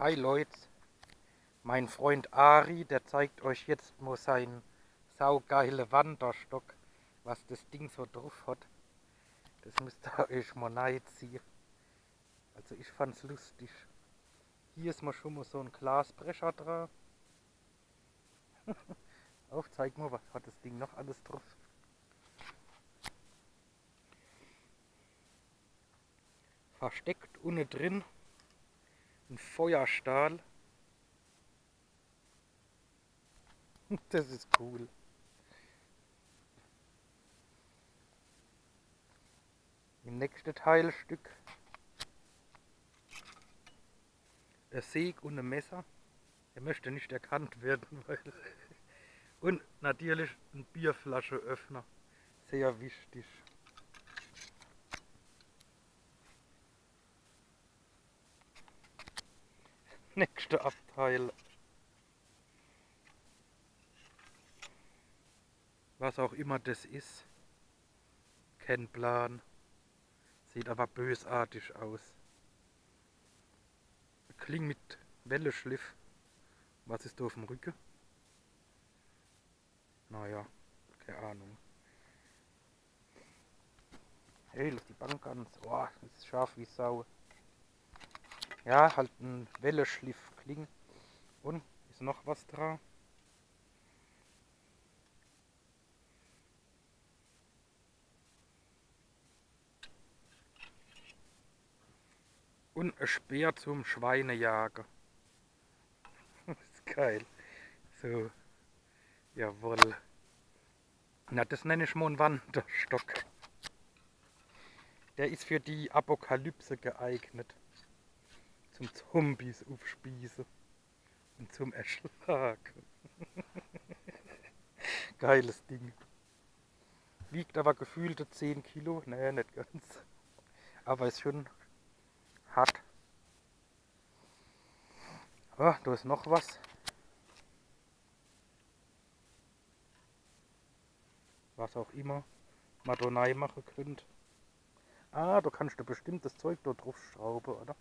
Hi Leute, mein Freund Ari, der zeigt euch jetzt mal seinen saugeile Wanderstock, was das Ding so drauf hat. Das müsst ihr euch mal ziehen. Also ich fand's lustig. Hier ist mal schon mal so ein Glasbrecher dran. Auf, zeig mal, was hat das Ding noch alles drauf. Versteckt unten drin ein Feuerstahl. Das ist cool. Im nächsten Teilstück ein Säg und ein Messer. Er möchte nicht erkannt werden, und natürlich ein Bierflascheöffner. Sehr wichtig. Nächster Abteil. Was auch immer das ist. Kein Plan. Sieht aber bösartig aus. Kling mit Welleschliff. Was ist da auf dem Rücken? Naja, keine Ahnung. Hey, lass die Bank an. Oh, ist scharf wie Sau. Ja, halt ein Welleschliff klingen. Und ist noch was dran? Und ein Speer zum Schweinejagen. ist geil. So. Jawohl. Na, das nenne ich mal einen Wanderstock. Der ist für die Apokalypse geeignet zum Zombies aufspießen und zum Erschlagen. Geiles Ding. Wiegt aber gefühlte 10 Kilo. Naja, nicht ganz. Aber ist schon hart. Ah, da ist noch was. Was auch immer Madonnai machen könnt. Ah, da kannst du bestimmt das Zeug da drauf schrauben, oder?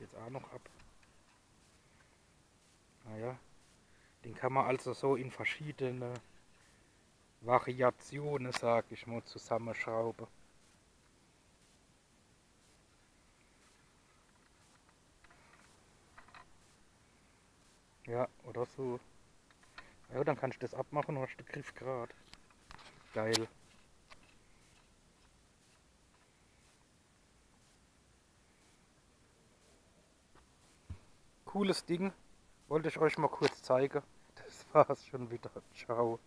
Jetzt auch noch ab. Naja, den kann man also so in verschiedene Variationen, sag ich mal, zusammenschrauben. Ja, oder so. Ja, dann kannst du das abmachen und hast den Griff gerade. Geil. Cooles Ding. Wollte ich euch mal kurz zeigen. Das war's schon wieder. Ciao.